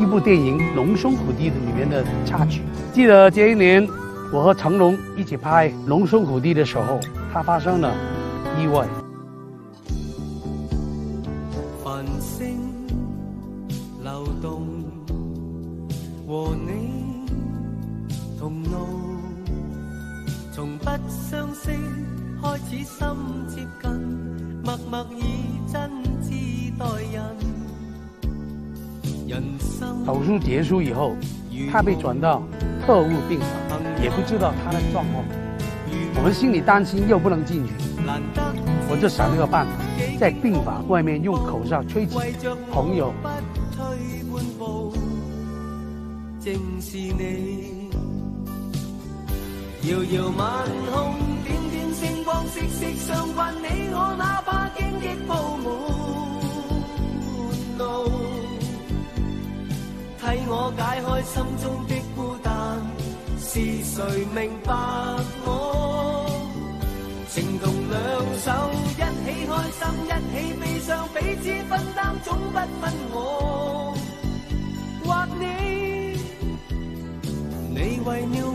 一部电影龙兄虎弟里面的插曲记得这一年我和成龙一起拍龙兄虎弟的时候他发生了意外。繁星流动，和你同路，从不相识开始心接近，默默以真挚待人。手术结束以后，他被转到特务病房，也不知道他的状况。我们心里担心，又不能进去，我就想了个办法，在病房外面用口哨吹起朋友。正是你，遥遥晚空，点点星光，息息相关，你我哪怕荆棘布满路。替我解开心中的孤单，是谁明白彼此分担，总不分我或你。你为了，